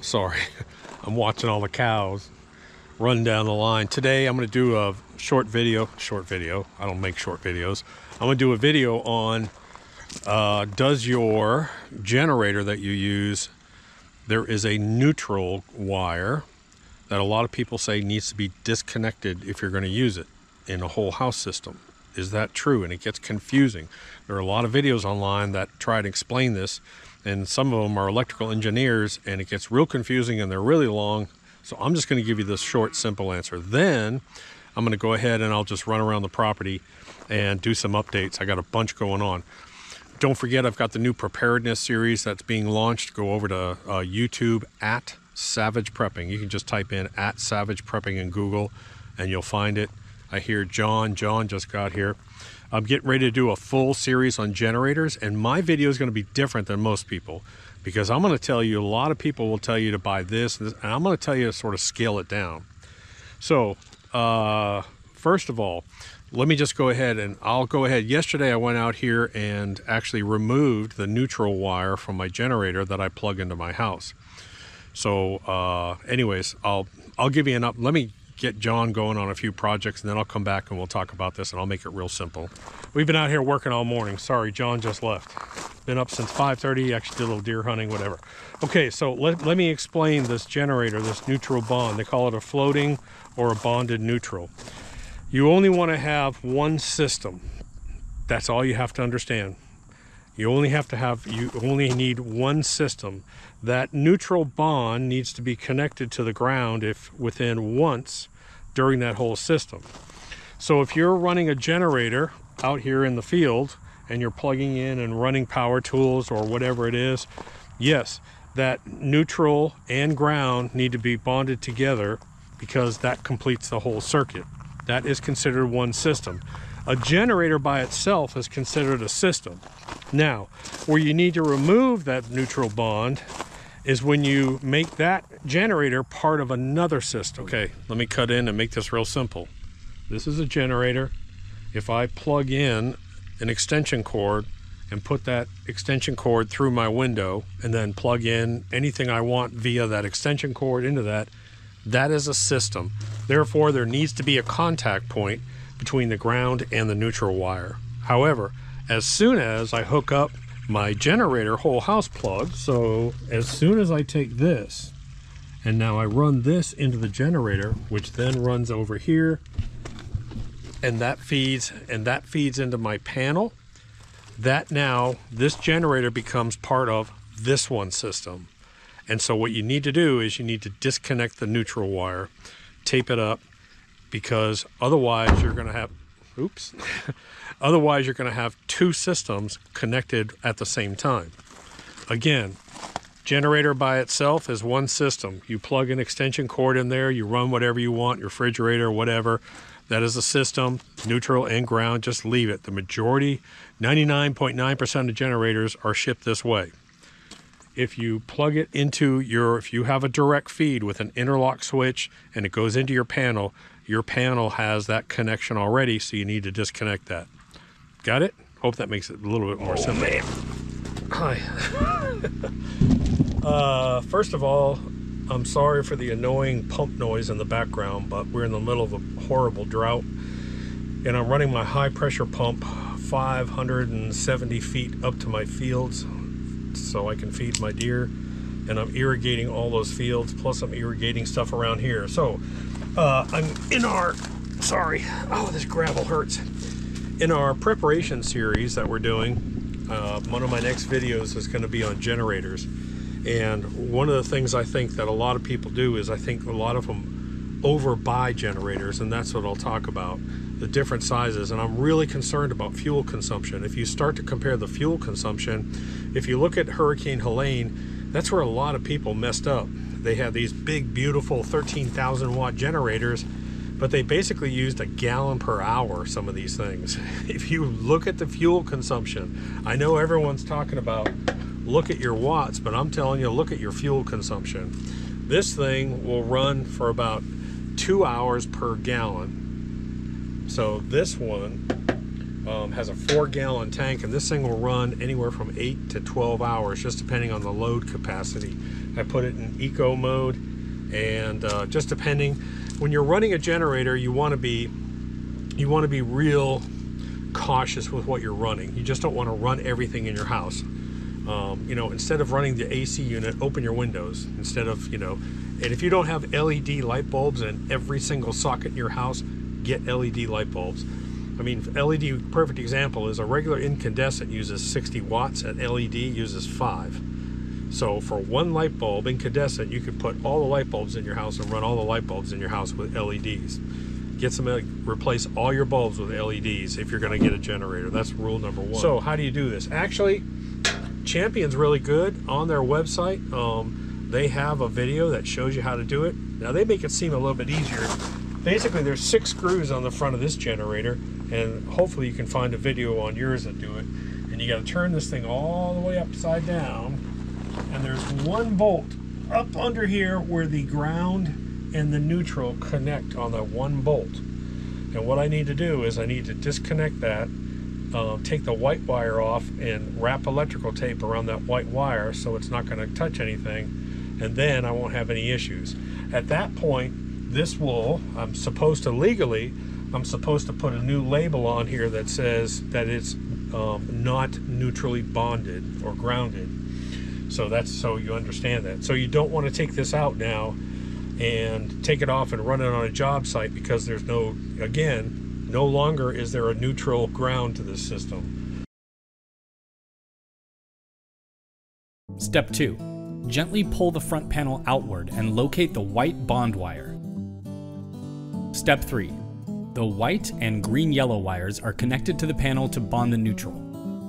Sorry, I'm watching all the cows run down the line. Today I'm going to do a short video. Short video. I don't make short videos. I'm going to do a video on uh, does your generator that you use, there is a neutral wire that a lot of people say needs to be disconnected if you're going to use it in a whole house system. Is that true? And it gets confusing. There are a lot of videos online that try to explain this, and some of them are electrical engineers, and it gets real confusing and they're really long. So I'm just going to give you this short, simple answer. Then I'm going to go ahead and I'll just run around the property and do some updates. I got a bunch going on. Don't forget, I've got the new preparedness series that's being launched. Go over to uh, YouTube at Savage Prepping. You can just type in at Savage Prepping in Google and you'll find it. I hear John. John just got here. I'm getting ready to do a full series on generators, and my video is going to be different than most people because I'm going to tell you a lot of people will tell you to buy this, and I'm going to tell you to sort of scale it down. So, uh, first of all, let me just go ahead and I'll go ahead. Yesterday I went out here and actually removed the neutral wire from my generator that I plug into my house. So uh, anyways, I'll I'll give you an up. Let me get John going on a few projects and then I'll come back and we'll talk about this and I'll make it real simple. We've been out here working all morning. Sorry, John just left. Been up since 5.30, actually did a little deer hunting, whatever. Okay, so let, let me explain this generator, this neutral bond. They call it a floating or a bonded neutral. You only want to have one system. That's all you have to understand. You only have to have, you only need one system. That neutral bond needs to be connected to the ground if within once during that whole system. So if you're running a generator out here in the field and you're plugging in and running power tools or whatever it is, yes, that neutral and ground need to be bonded together because that completes the whole circuit. That is considered one system. A generator by itself is considered a system. Now, where you need to remove that neutral bond is when you make that generator part of another system. Okay, let me cut in and make this real simple. This is a generator. If I plug in an extension cord and put that extension cord through my window and then plug in anything I want via that extension cord into that, that is a system. Therefore, there needs to be a contact point between the ground and the neutral wire. However, as soon as I hook up my generator whole house plug, so as soon as I take this and now I run this into the generator, which then runs over here and that feeds and that feeds into my panel, that now this generator becomes part of this one system. And so what you need to do is you need to disconnect the neutral wire, tape it up, because otherwise you're going to have, oops, otherwise you're going to have two systems connected at the same time. Again, generator by itself is one system. You plug an extension cord in there, you run whatever you want, your refrigerator, whatever. That is a system, neutral and ground, just leave it. The majority, 99.9% of generators are shipped this way if you plug it into your, if you have a direct feed with an interlock switch and it goes into your panel, your panel has that connection already, so you need to disconnect that. Got it? Hope that makes it a little bit more oh, simple. Man. Hi. uh, first of all, I'm sorry for the annoying pump noise in the background, but we're in the middle of a horrible drought. And I'm running my high pressure pump 570 feet up to my fields so I can feed my deer and I'm irrigating all those fields plus I'm irrigating stuff around here so uh, I'm in our sorry oh this gravel hurts in our preparation series that we're doing uh, one of my next videos is going to be on generators and one of the things I think that a lot of people do is I think a lot of them overbuy generators and that's what I'll talk about the different sizes and I'm really concerned about fuel consumption. If you start to compare the fuel consumption, if you look at Hurricane Helene, that's where a lot of people messed up. They had these big beautiful 13,000 watt generators but they basically used a gallon per hour some of these things. If you look at the fuel consumption, I know everyone's talking about look at your watts, but I'm telling you look at your fuel consumption. This thing will run for about two hours per gallon so this one, Um, has a four gallon tank and this thing will run anywhere from 8 to 12 hours just depending on the load capacity. I put it in eco mode and uh, just depending when you're running a generator you want to be you want to be real cautious with what you're running. You just don't want to run everything in your house. Um, you know instead of running the ac unit open your windows instead of you know and if you don't have led light bulbs in every single socket in your house get led light bulbs I mean, LED, perfect example is a regular incandescent uses 60 watts and LED uses 5. So for one light bulb incandescent, you could put all the light bulbs in your house and run all the light bulbs in your house with LEDs. Get some, replace all your bulbs with LEDs if you're going to get a generator. That's rule number one. So how do you do this? Actually, Champion's really good on their website. Um, they have a video that shows you how to do it. Now they make it seem a little bit easier. Basically, there's six screws on the front of this generator and hopefully you can find a video on yours that do it. And you got to turn this thing all the way upside down. And there's one bolt up under here where the ground and the neutral connect on that one bolt. And what I need to do is I need to disconnect that uh, take the white wire off and wrap electrical tape around that white wire so it's not going to touch anything. And then I won't have any issues. At that point this will I'm supposed to legally I'm supposed to put a new label on here that says that it's um, not neutrally bonded or grounded. So that's so you understand that. So you don't want to take this out now and take it off and run it on a job site because there's no, again, no longer is there a neutral ground to this system. Step 2. Gently pull the front panel outward and locate the white bond wire. Step 3. The white and green yellow wires are connected to the panel to bond the neutral.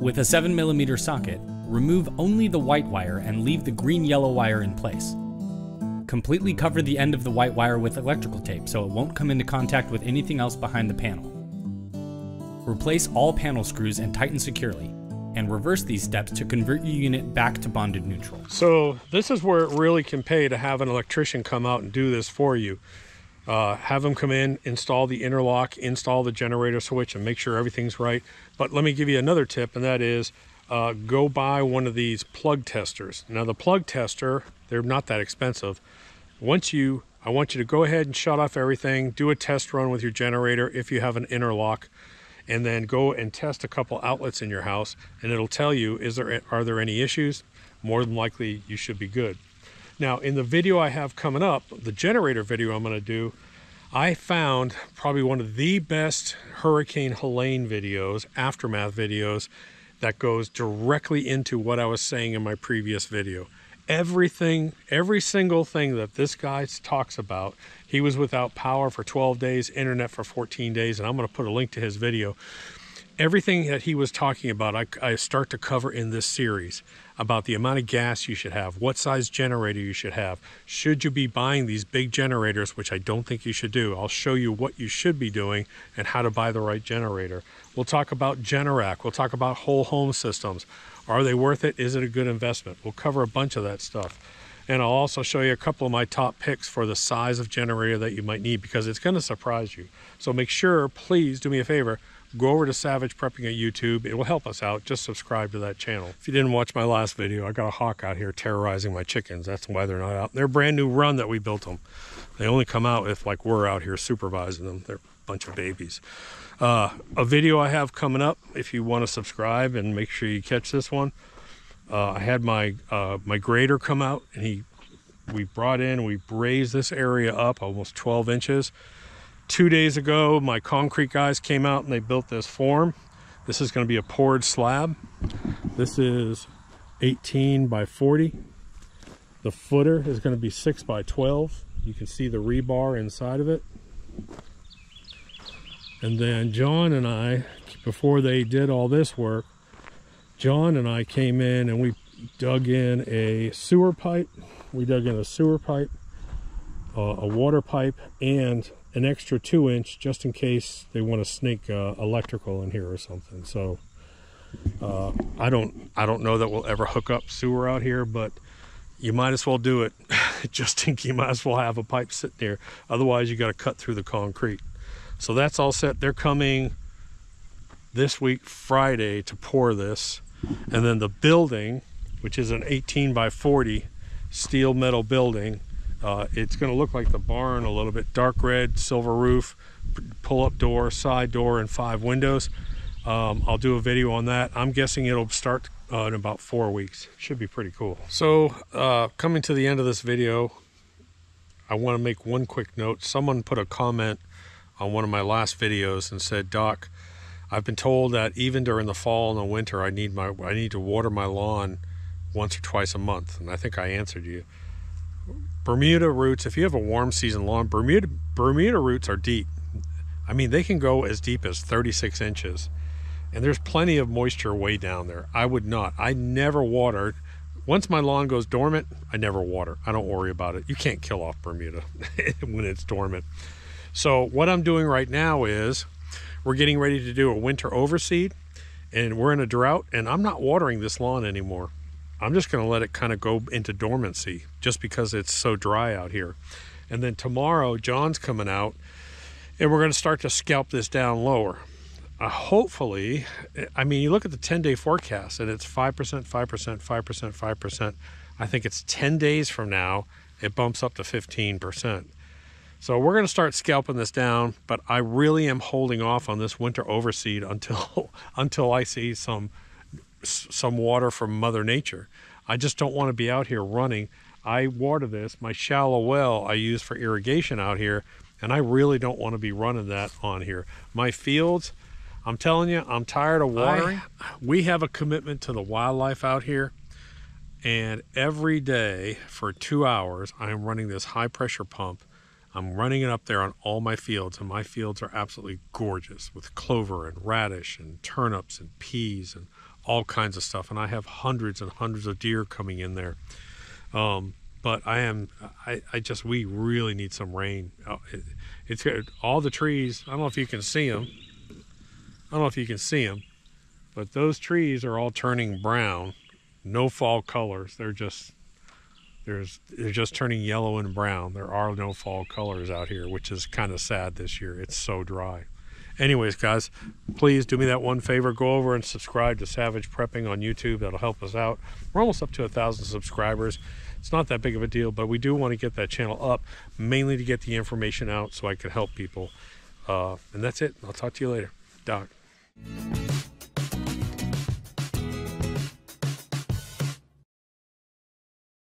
With a 7mm socket, remove only the white wire and leave the green yellow wire in place. Completely cover the end of the white wire with electrical tape so it won't come into contact with anything else behind the panel. Replace all panel screws and tighten securely, and reverse these steps to convert your unit back to bonded neutral. So this is where it really can pay to have an electrician come out and do this for you. Uh, have them come in, install the interlock, install the generator switch, and make sure everything's right. But let me give you another tip, and that is uh, go buy one of these plug testers. Now, the plug tester, they're not that expensive. Once you, I want you to go ahead and shut off everything, do a test run with your generator if you have an interlock, and then go and test a couple outlets in your house, and it'll tell you is there are there any issues. More than likely, you should be good. Now, in the video I have coming up, the generator video I'm going to do, I found probably one of the best Hurricane Helene videos, aftermath videos, that goes directly into what I was saying in my previous video. Everything, every single thing that this guy talks about, he was without power for 12 days, internet for 14 days, and I'm going to put a link to his video everything that he was talking about, I, I, start to cover in this series about the amount of gas you should have, what size generator you should have. Should you be buying these big generators, which I don't think you should do? I'll show you what you should be doing and how to buy the right generator. We'll talk about Generac. We'll talk about whole home systems. Are they worth it? Is it a good investment? We'll cover a bunch of that stuff. And I'll also show you a couple of my top picks for the size of generator that you might need because it's going to surprise you. So make sure, please do me a favor, go over to Savage Prepping at YouTube. It will help us out. Just subscribe to that channel. If you didn't watch my last video, I got a hawk out here terrorizing my chickens. That's why they're not out. They're brand new run that we built them. They only come out if like we're out here supervising them. They're a bunch of babies. Uh, a video I have coming up, if you want to subscribe and make sure you catch this one. Uh, I had my uh, my grader come out and he we brought in, we raised this area up almost 12 inches two days ago, my concrete guys came out and they built this form. This is going to be a poured slab. This is 18 by 40. The footer is going to be 6 by 12. You can see the rebar inside of it. And then John and I, before they did all this work, John and I came in and we dug in a sewer pipe. We dug in a sewer pipe, uh, a water pipe, and an extra two inch just in case they want to snake uh, electrical in here or something. So uh, I don't I don't know that we'll ever hook up sewer out here, but you might as well do it. just in case you might as well have a pipe sitting there. Otherwise, you got to cut through the concrete. So that's all set. They're coming this week Friday to pour this. And then the building, which is an 18 by 40 steel metal building, uh, it's going to look like the barn a little bit. Dark red, silver roof, pull-up door, side door, and five windows. Um, I'll do a video on that. I'm guessing it'll start uh, in about four weeks. Should be pretty cool. So uh, coming to the end of this video, I want to make one quick note. Someone put a comment on one of my last videos and said, Doc, I've been told that even during the fall and the winter, I need my I need to water my lawn once or twice a month. And I think I answered you. Bermuda roots, if you have a warm season lawn, Bermuda Bermuda roots are deep. I mean, they can go as deep as 36 inches. And there's plenty of moisture way down there. I would not. I never water. Once my lawn goes dormant, I never water. I don't worry about it. You can't kill off Bermuda when it's dormant. So what I'm doing right now is we're getting ready to do a winter overseed and we're in a drought and I'm not watering this lawn anymore. I'm just going to let it kind of go into dormancy just because it's so dry out here. And then tomorrow, John's coming out and we're going to start to scalp this down lower. Uh, hopefully, I mean, you look at the 10 day forecast and it's 5%, 5%, 5%, 5%. I think it's 10 days from now, it bumps up to 15%. So we're going to start scalping this down, but I really am holding off on this winter overseed until until I see some some water from Mother Nature. I just don't want to be out here running. I water this, my shallow well I use for irrigation out here, and I really don't want to be running that on here. My fields, I'm telling you, I'm tired of watering. I, we have a commitment to the wildlife out here, and every day for two hours, I am running this high pressure pump I'm running it up there on all my fields, and my fields are absolutely gorgeous with clover and radish and turnips and peas and all kinds of stuff. And I have hundreds and hundreds of deer coming in there. Um, but I am, I, I just, we really need some rain. Uh, it, it's all the trees. I don't know if you can see them. I don't know if you can see them, but those trees are all turning brown. No fall colors. They're just there's they're just turning yellow and brown. There are no fall colors out here, which is kind of sad this year. It's so dry. Anyways, guys, please do me that one favor. Go over and subscribe to Savage Prepping on YouTube. That'll help us out. We're almost up to a thousand subscribers. It's not that big of a deal, but we do want to get that channel up, mainly to get the information out so I could help people. Uh, and that's it. I'll talk to you later. Doc.